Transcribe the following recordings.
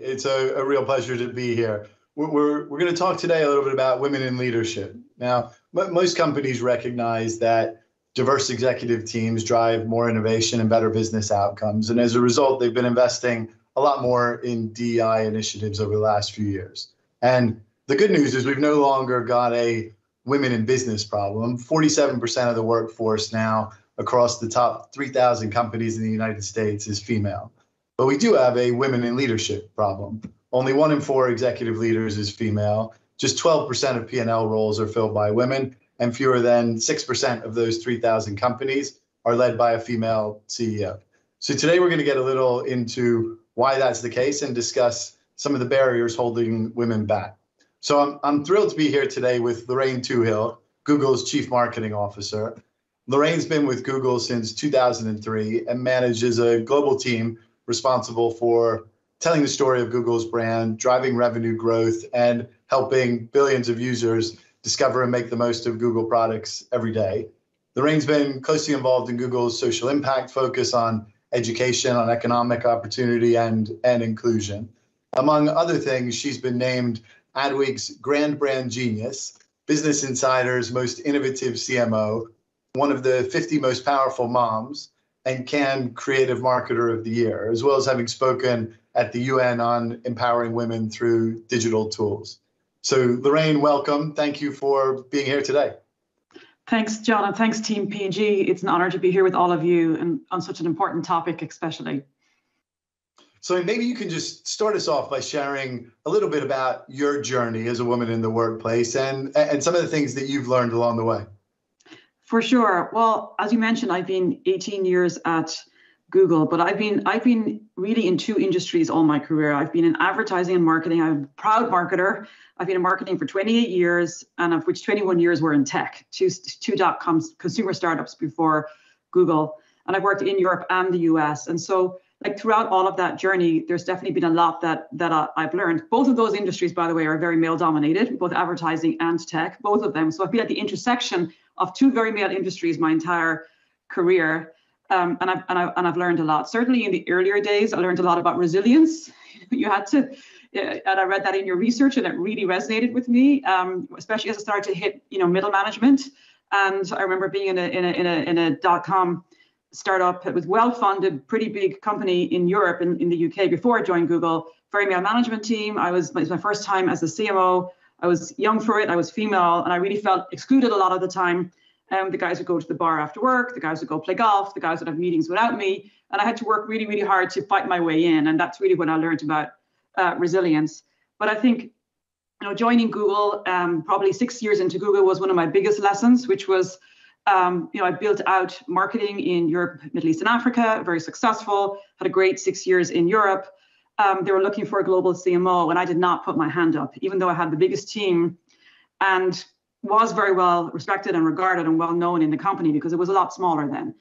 It's a, a real pleasure to be here. We're, we're, we're going to talk today a little bit about women in leadership. Now, m- most companies recognize that diverse executive teams drive more innovation and better business outcomes. And as a result, they've been investing a lot more in DEI initiatives over the last few years. And the good news is we've no longer got a women in business problem. 47% of the workforce now across the top 3,000 companies in the United States is female. But we do have a women in leadership problem. Only one in four executive leaders is female. Just 12% of P&L roles are filled by women, and fewer than 6% of those 3,000 companies are led by a female CEO. So today we're going to get a little into why that's the case and discuss some of the barriers holding women back. So I'm, I'm thrilled to be here today with Lorraine Twohill, Google's Chief Marketing Officer. Lorraine's been with Google since 2003 and manages a global team responsible for telling the story of Google's brand, driving revenue growth, and helping billions of users discover and make the most of Google products every day. Lorraine's been closely involved in Google's social impact focus on education, on economic opportunity, and, and inclusion. Among other things, she's been named Adweek's Grand Brand Genius, Business Insider's most innovative CMO, one of the 50 most powerful moms, and Cannes Creative Marketer of the Year, as well as having spoken at the UN on empowering women through digital tools. So, Lorraine, welcome. Thank you for being here today. Thanks, John, and thanks, Team P&G. It's an honor to be here with all of you and on such an important topic, especially. So maybe you can just start us off by sharing a little bit about your journey as a woman in the workplace and and some of the things that you've learned along the way. For sure. Well, as you mentioned, I've been 18 years at Google, but I've been I've been really in two industries all my career. I've been in advertising and marketing. I'm a proud marketer. I've been in marketing for 28 years, and of which 21 years were in tech, two two dot com consumer startups before Google. And I've worked in Europe and the US. And so like throughout all of that journey, there's definitely been a lot that that I, I've learned. Both of those industries, by the way, are very male dominated, both advertising and tech, both of them. So I've been at the intersection of two very male industries my entire career um, and I've and I've and I've learned a lot. Certainly in the earlier days, I learned a lot about resilience. You had to, and I read that in your research, and it really resonated with me, um, especially as I started to hit you know middle management. And I remember being in a in a in a, in a dot com startup. It was well funded, pretty big company in Europe and in, in the UK before I joined Google. Very male management team. I was it was my first time as a CMO. I was young for it. I was female, and I really felt excluded a lot of the time. Um, the guys would go to the bar after work, the guys would go play golf, the guys would have meetings without me. And I had to work really, really hard to fight my way in. And that's really when I learned about uh, resilience. But I think, you know, joining Google, um, probably six years into Google was one of my biggest lessons, which was, um, you know, I built out marketing in Europe, Middle East, and Africa, very successful, had a great six years in Europe. Um, they were looking for a global CMO, and I did not put my hand up, even though I had the biggest team. And was very well respected and regarded and well known in the company because it was a lot smaller then.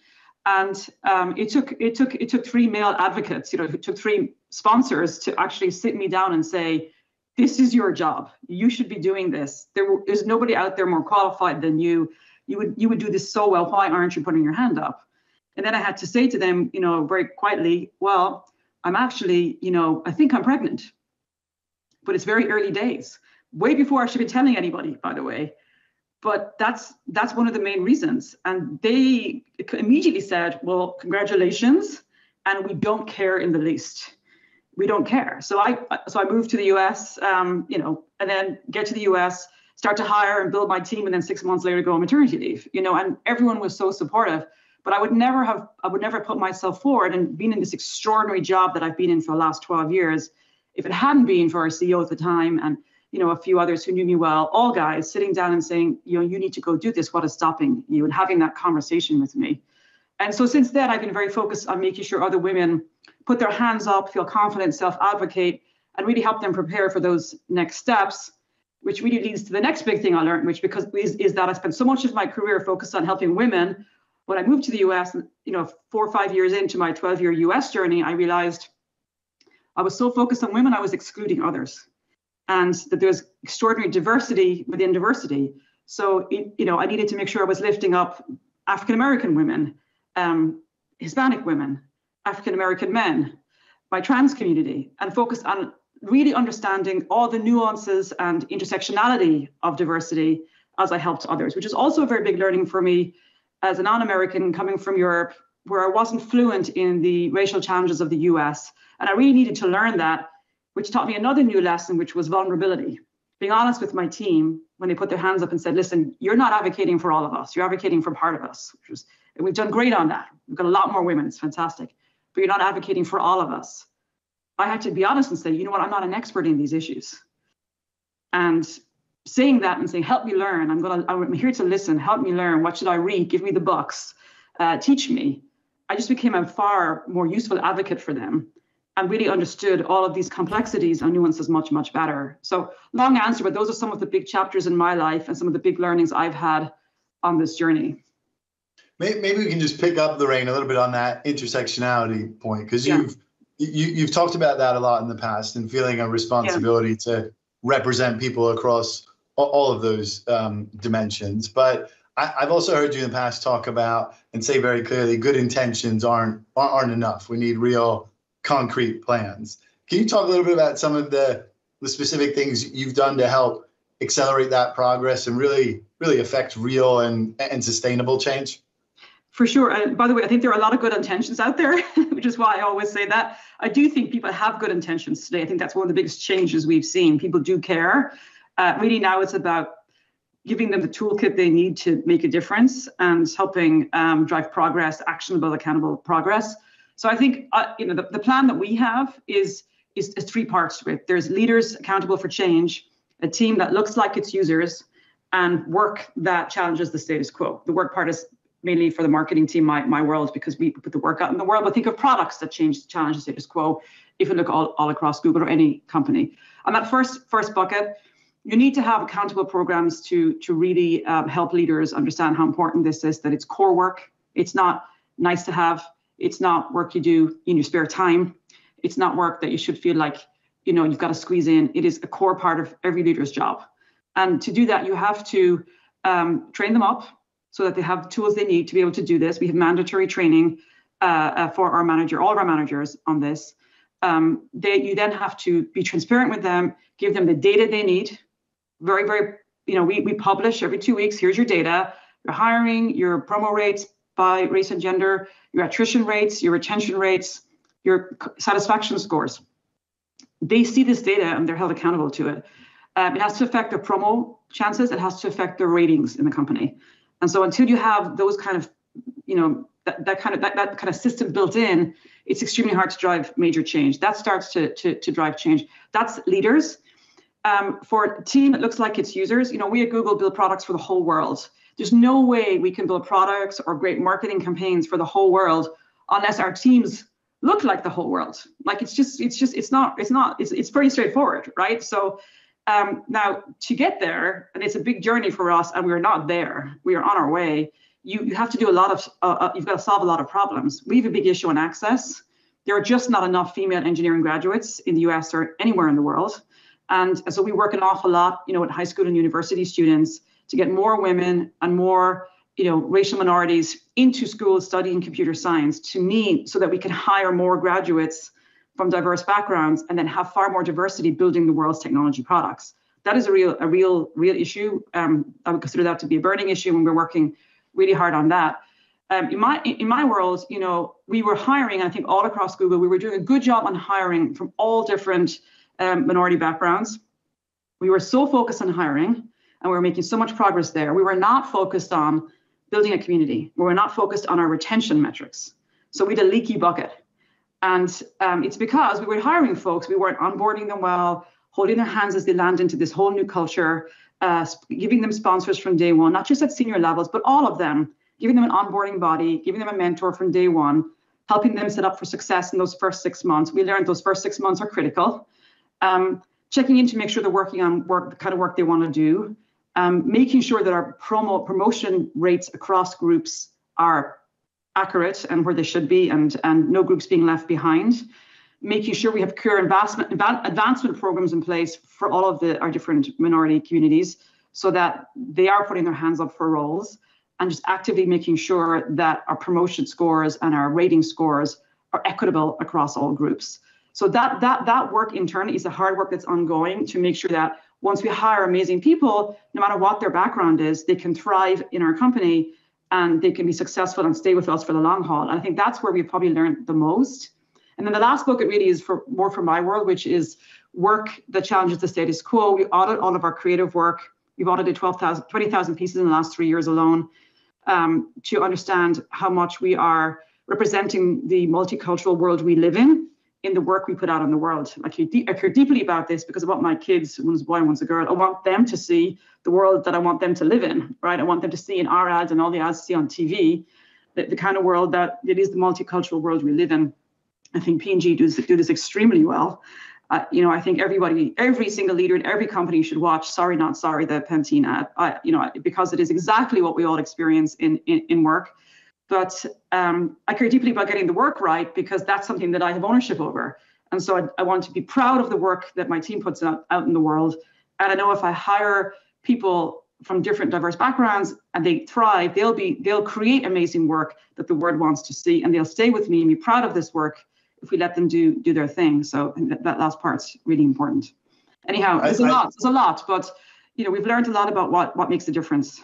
And um, it took it took it took three male advocates, you know, it took three sponsors to actually sit me down and say, "This is your job. You should be doing this. There is nobody out there more qualified than you. You would you would do this so well. Why aren't you putting your hand up?" And then I had to say to them, you know, very quietly, "Well, I'm actually, you know, I think I'm pregnant, but it's very early days. Way before I should be telling anybody, by the way." but that's that's one of the main reasons and they immediately said well congratulations and we don't care in the least we don't care so i so i moved to the us um, you know and then get to the us start to hire and build my team and then six months later go on maternity leave you know and everyone was so supportive but i would never have i would never put myself forward and been in this extraordinary job that i've been in for the last 12 years if it hadn't been for our ceo at the time and you know, a few others who knew me well, all guys sitting down and saying, you know, you need to go do this. What is stopping you? And having that conversation with me. And so since then, I've been very focused on making sure other women put their hands up, feel confident, self-advocate, and really help them prepare for those next steps, which really leads to the next big thing I learned, which because is, is that I spent so much of my career focused on helping women. When I moved to the US, and you know, four or five years into my 12-year US journey, I realized I was so focused on women, I was excluding others and that there's extraordinary diversity within diversity. So, you know, I needed to make sure I was lifting up African American women, um, Hispanic women, African American men, my trans community, and focus on really understanding all the nuances and intersectionality of diversity as I helped others, which is also a very big learning for me as a non-American coming from Europe, where I wasn't fluent in the racial challenges of the US. And I really needed to learn that, which taught me another new lesson, which was vulnerability. Being honest with my team when they put their hands up and said, listen, you're not advocating for all of us, you're advocating for part of us, which was, and we've done great on that. We've got a lot more women, it's fantastic, but you're not advocating for all of us. I had to be honest and say, you know what, I'm not an expert in these issues. And saying that and saying, help me learn, I'm gonna, I'm here to listen, help me learn, what should I read, give me the books, uh, teach me. I just became a far more useful advocate for them and really understood all of these complexities and nuances much, much better. So long answer, but those are some of the big chapters in my life and some of the big learnings I've had on this journey. Maybe we can just pick up the rein a little bit on that intersectionality point because you've yeah. You, you've talked about that a lot in the past and feeling a responsibility yeah. to represent people across all of those um, dimensions. But I, have also heard you in the past talk about and say very clearly, good intentions aren't aren't enough. We need real concrete plans. Can you talk a little bit about some of the the specific things you've done to help accelerate that progress and really really affect real and and sustainable change? For sure. And by the way, I think there are a lot of good intentions out there, which is why I always say that. I do think people have good intentions today. I think that's one of the biggest changes we've seen. People do care. Uh, really, now it's about giving them the toolkit they need to make a difference and helping um, drive progress, actionable, accountable progress. So I think uh, you know the, the plan that we have is, is is three parts to it. There's leaders accountable for change, a team that looks like its users, and work that challenges the status quo. The work part is mainly for the marketing team, my, my world, because we put the work out in the world, but think of products that change the challenge status quo if you look all, all across Google or any company. And that first first bucket, you need to have accountable programs to to really um, help leaders understand how important this is. That it's core work. It's not nice to have. It's not work you do in your spare time. It's not work that you should feel like you know you've got to squeeze in. It is a core part of every leader's job. And to do that, you have to um, train them up so that they have tools they need to be able to do this. We have mandatory training uh, uh, for our manager, all of our managers on this. Um, they, you then have to be transparent with them, give them the data they need very, very, you know, we, we publish every two weeks, here's your data, your hiring, your promo rates by race and gender, your attrition rates, your retention rates, your satisfaction scores. They see this data and they're held accountable to it. Um, it has to affect their promo chances. It has to affect their ratings in the company. And so until you have those kind of, you know, that, that kind of that, that kind of system built in, it's extremely hard to drive major change. That starts to to, to drive change. That's leaders um, for team that looks like its users, you know, we at Google build products for the whole world. There's no way we can build products or great marketing campaigns for the whole world unless our teams look like the whole world. Like it's just, it's just, it's not, it's not, it's, it's pretty straightforward, right? So um, now to get there, and it's a big journey for us, and we're not there. We are on our way. You, you have to do a lot of, uh, uh, you've got to solve a lot of problems. We have a big issue on access. There are just not enough female engineering graduates in the US or anywhere in the world. And so we work an awful lot, you know, with high school and university students to get more women and more, you know, racial minorities into schools studying computer science to meet so that we can hire more graduates from diverse backgrounds and then have far more diversity building the world's technology products. That is a real, a real, real issue. Um, I would consider that to be a burning issue, and we're working really hard on that. Um, in my in my world, you know, we were hiring. I think all across Google, we were doing a good job on hiring from all different um, minority backgrounds. We were so focused on hiring and we were making so much progress there. We were not focused on building a community. We were not focused on our retention metrics. So we had a leaky bucket. And um, it's because we were hiring folks, we weren't onboarding them well, holding their hands as they land into this whole new culture, uh, giving them sponsors from day one, not just at senior levels, but all of them, giving them an onboarding body, giving them a mentor from day one, helping them set up for success in those first six months. We learned those first six months are critical. Um, checking in to make sure they're working on work, the kind of work they want to do, um, making sure that our promo promotion rates across groups are accurate and where they should be, and and no groups being left behind. Making sure we have career advancement advancement programs in place for all of the our different minority communities, so that they are putting their hands up for roles, and just actively making sure that our promotion scores and our rating scores are equitable across all groups. So that that that work internally is the hard work that's ongoing to make sure that once we hire amazing people, no matter what their background is, they can thrive in our company and they can be successful and stay with us for the long haul. And I think that's where we've probably learned the most. And then the last book, it really is for more for my world, which is work that challenges the status quo. We audit all of our creative work. We've audited 12,000, 20,000 pieces in the last three years alone um, to understand how much we are representing the multicultural world we live in in the work we put out in the world. I care, I care deeply about this because I want my kids, one's a boy, one's a girl, I want them to see the world that I want them to live in, right? I want them to see in our ads and all the ads see on TV, the, the kind of world that it is the multicultural world we live in. I think P&G does do this extremely well. Uh, you know, I think everybody, every single leader in every company should watch "Sorry Not Sorry" the Pantene ad. I, you know, because it is exactly what we all experience in in, in work. But um, I care deeply about getting the work right because that's something that I have ownership over. And so I, I want to be proud of the work that my team puts out, out in the world. And I know if I hire people from different diverse backgrounds and they thrive, they'll be they'll create amazing work that the world wants to see, and they'll stay with me and be proud of this work if we let them do do their thing. So that, that last part's really important. Anyhow, there's a lot, there's a lot, but you know we've learned a lot about what what makes a difference.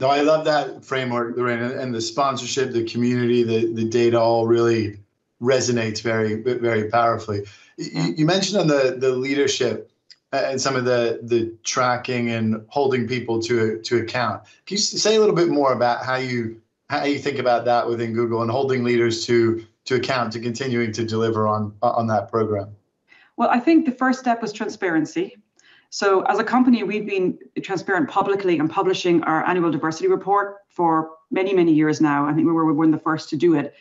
No, I love that framework, Lorraine, and the sponsorship, the community, the the data all really resonates very very powerfully. You, you mentioned on the the leadership uh, and some of the the tracking and holding people to to account. Can you say a little bit more about how you how you think about that within Google and holding leaders to to account to continuing to deliver on on that program? Well, I think the first step was transparency. So as a company, we've been transparent publicly and publishing our annual diversity report for many, many years now. I think we were one of the first to do it.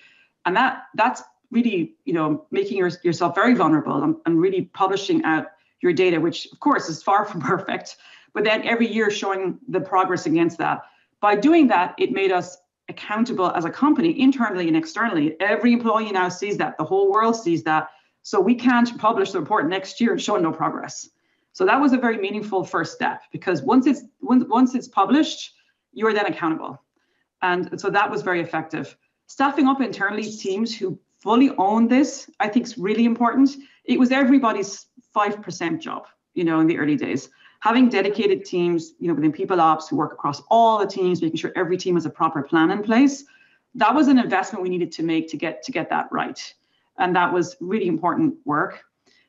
And that that's really, you know, making your, yourself very vulnerable and, and really publishing out your data, which of course is far from perfect, but then every year showing the progress against that. By doing that, it made us accountable as a company, internally and externally. Every employee now sees that, the whole world sees that. So we can't publish the report next year and show no progress. So that was a very meaningful first step because once it's once, once it's published, you're then accountable. And so that was very effective. Staffing up internally teams who fully own this, I think is really important. It was everybody's 5% job, you know, in the early days. Having dedicated teams, you know, within people ops who work across all the teams, making sure every team has a proper plan in place. That was an investment we needed to make to get to get that right. And that was really important work.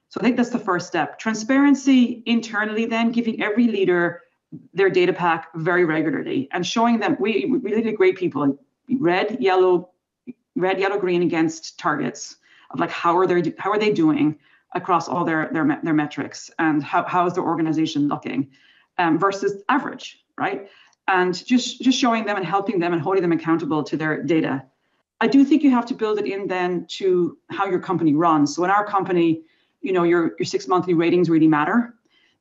So I think that's the first step. Transparency internally, then giving every leader their data pack very regularly and showing them we, really great people red, yellow, red, yellow, green against targets of like how are they how are they doing across all their their their metrics and how how is their organization looking um, versus average, right? And just just showing them and helping them and holding them accountable to their data. I do think you have to build it in then to how your company runs. So in our company, you know your your six monthly ratings really matter.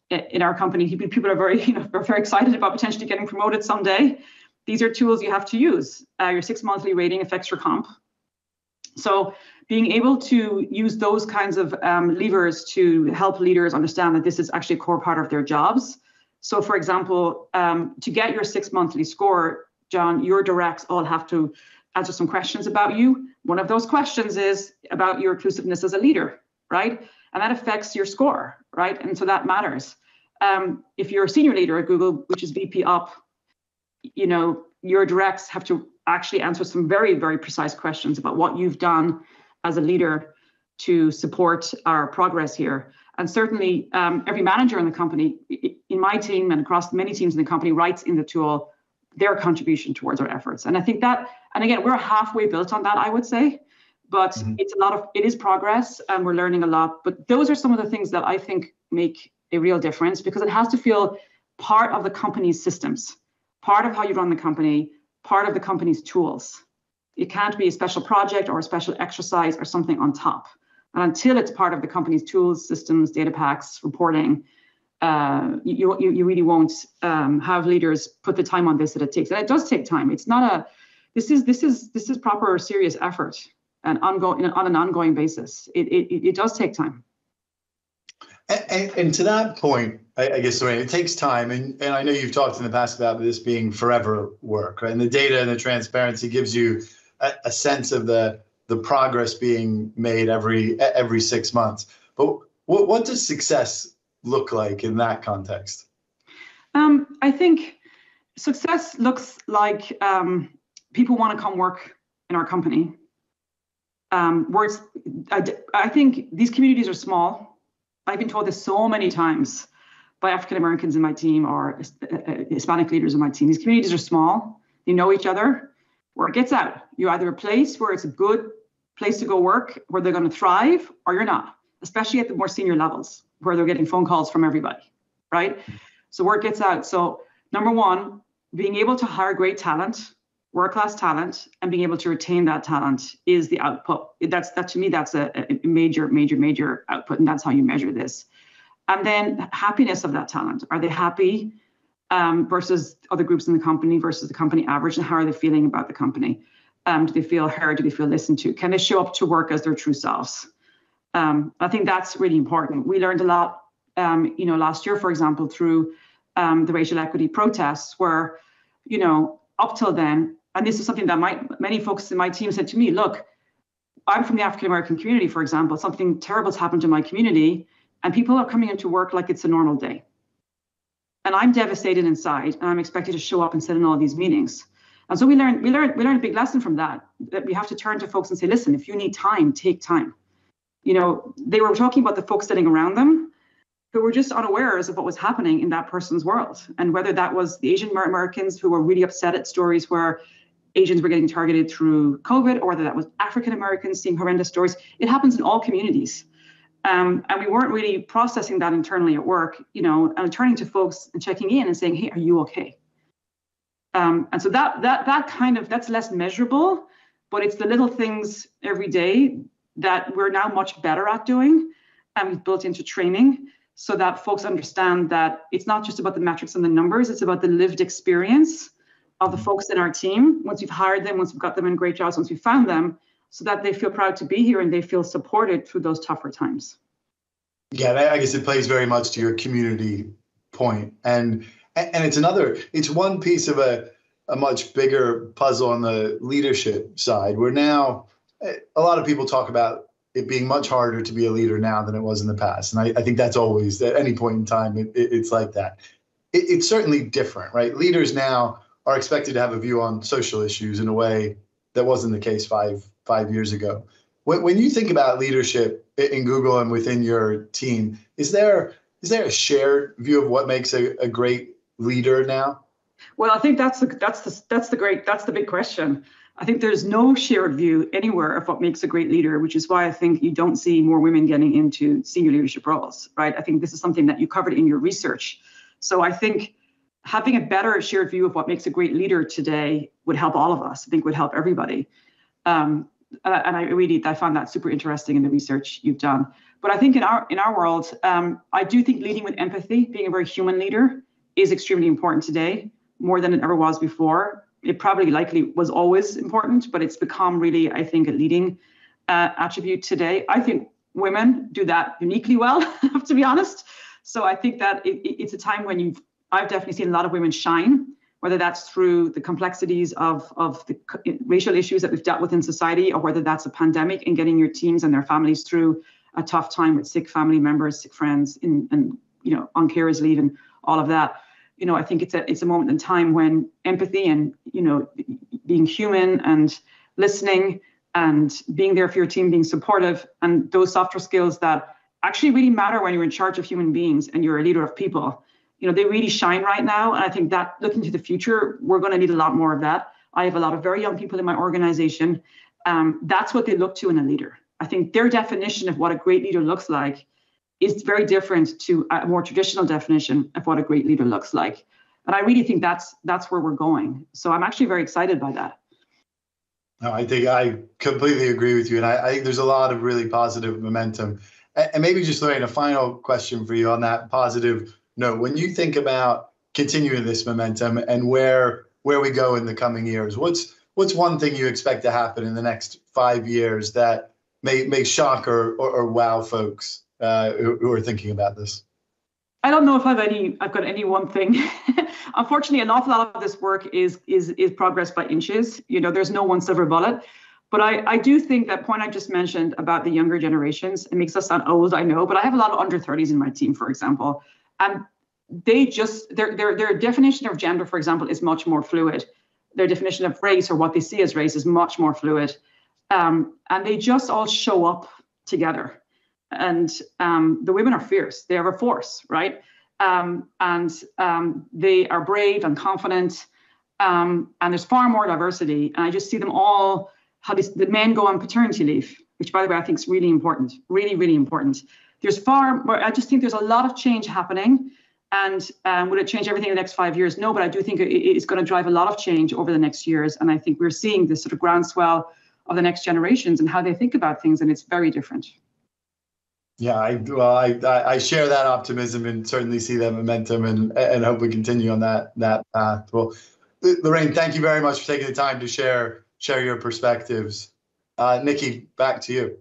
In our company people are very you know are very excited about potentially getting promoted someday. These are tools you have to use. Uh, your six monthly rating affects your comp. So being able to use those kinds of um, levers to help leaders understand that this is actually a core part of their jobs. So for example um, to get your six monthly score john your directs all have to answer some questions about you. One of those questions is about your inclusiveness as a leader right and that affects your score, right? And so that matters. Um, if you're a senior leader at Google, which is VP up, you know, your directs have to actually answer some very, very precise questions about what you've done as a leader to support our progress here. And certainly, um, every manager in the company, in my team and across many teams in the company, writes in the tool their contribution towards our efforts. And I think that, and again, we're halfway built on that, I would say but mm-hmm. it's a lot of it is progress and we're learning a lot. But those are some of the things that i think make a real difference because it has to feel part of the company's systems part of how you run the company part of the company's tools. It can't be a special project or a special exercise or something on top. And until it's part of the company's tools systems data packs reporting uh, you, you, you really won't um, have leaders put the time on this that it takes. And it does take time. It's not a this is this is this is proper serious effort and ongoing on an ongoing basis. It, it, it does take time. And, and, and to that point, I, I guess Lorraine, it takes time, and, and I know you've talked in the past about this being forever work, right? And the data and the transparency gives you a, a sense of the the progress being made every every six months. But what what does success look like in that context? Um, I think success looks like um, people want to come work in our company. Um, where it's, I, I think these communities are small. I've been told this so many times by African Americans in my team or uh, uh, Hispanic leaders in my team. These communities are small. You know each other. Where it gets out, you're either a place where it's a good place to go work, where they're going to thrive, or you're not. Especially at the more senior levels, where they're getting phone calls from everybody, right? So word gets out. So number one, being able to hire great talent, world class talent, and being able to retain that talent is the output. That's that to me, that's a, a major, major, major output, and that's how you measure this. And then happiness of that talent. Are they happy um, versus other groups in the company versus the company average, and how are they feeling about the company? Um, do they feel heard? Do they feel listened to? Can they show up to work as their true selves? Um, I think that's really important. We learned a lot, um, you know, last year, for example, through um, the racial equity protests, where, you know, up till then, and this is something that my, many folks in my team said to me, look, I'm from the African American community, for example, something terrible's happened to my community, and people are coming into work like it's a normal day. And I'm devastated inside, and I'm expected to show up and sit in all these meetings. And so we learned, we learned, we learned a big lesson from that. That we have to turn to folks and say, listen, if you need time, take time. You know, they were talking about the folks sitting around them who were just unawares of what was happening in that person's world, and whether that was the Asian Americans who were really upset at stories where Asians were getting targeted through COVID, or whether that was African Americans seeing horrendous stories. It happens in all communities. Um, and we weren't really processing that internally at work, you know, and turning to folks and checking in and saying, "Hey, are you okay?" Um, and so that that that kind of that's less measurable, but it's the little things every day that we're now much better at doing, and we've built into training so that folks understand that it's not just about the metrics and the numbers; it's about the lived experience of the folks in our team. Once we've hired them, once we've got them in great jobs, once we've found them, so that they feel proud to be here and they feel supported through those tougher times. Yeah, I guess it plays very much to your community point, and and it's another, it's one piece of a a much bigger puzzle on the leadership side. Where now eh, a lot of people talk about it being much harder to be a leader now than it was in the past, and I, I think that's always at any point in time it, it, it's like that. It, it's certainly different, right? Leaders now are expected to have a view on social issues in a way that wasn't the case five five years ago. When, when you think about leadership in Google and within your team, is there is there a shared view of what makes a, a great leader now? Well, I think that's the that's the that's the great that's the big question. I think there's no shared view anywhere of what makes a great leader, which is why I think you don't see more women getting into senior leadership roles, right? I think this is something that you covered in your research. So I think having a better shared view of what makes a great leader today would help all of us. I think would help everybody. Um, and I really I found that super interesting in the research you've done. But I think in our in our world, um, I do think leading with empathy, being a very human leader, is extremely important today, more than it ever was before. It probably likely was always important, but it's become really, I think, a leading uh, attribute today. I think women do that uniquely well, to be honest. So I think that it, it's a time when you've I've definitely seen a lot of women shine whether that's through the complexities of, of the racial issues that we've dealt with in society, or whether that's a pandemic and getting your teams and their families through a tough time with sick family members, sick friends, in, and you know, on carers leave and all of that. You know, I think it's a it's a moment in time when empathy and you know, being human and listening and being there for your team, being supportive, and those softer skills that actually really matter when you're in charge of human beings and you're a leader of people you know, they really shine right now. And I think that looking to the future, we're going to need a lot more of that. I have a lot of very young people in my organization. Um, that's what they look to in a leader. I think their definition of what a great leader looks like is very different to a more traditional definition of what a great leader looks like. And I really think that's that's where we're going. So I'm actually very excited by that. No, I think I completely agree with you, and I, I think there's a lot of really positive momentum. And, maybe just Lorraine, a final question for you on that positive no, when you think about continuing this momentum and where where we go in the coming years, what's what's one thing you expect to happen in the next five years that may may shock or or, or wow folks uh, who, who are thinking about this? I don't know if I've any I've got any one thing. Unfortunately, an awful lot of this work is is is progress by inches. You know, there's no one silver bullet. But I, I do think that point I just mentioned about the younger generations, it makes us sound old, I know, but I have a lot of under 30s in my team, for example. And they just, their, their, their definition of gender, for example, is much more fluid. Their definition of race or what they see as race is much more fluid. Um, and they just all show up together. And um, the women are fierce, they are a force, right? Um, and um, they are brave and confident. Um, and there's far more diversity. And I just see them all how this, the men go on paternity leave, which by the way, I think is really important, really, really important. There's far more, I just think there's a lot of change happening. And um, will it change everything in the next five years? No, but I do think it, it's going to drive a lot of change over the next years. And I think we're seeing this sort of groundswell of the next generations and how they think about things. And it's very different. Yeah, I, well, I, I share that optimism and certainly see that momentum and, and hope we continue on that, that path. Well, Lorraine, thank you very much for taking the time to share share your perspectives. Uh, Nikki, back to you.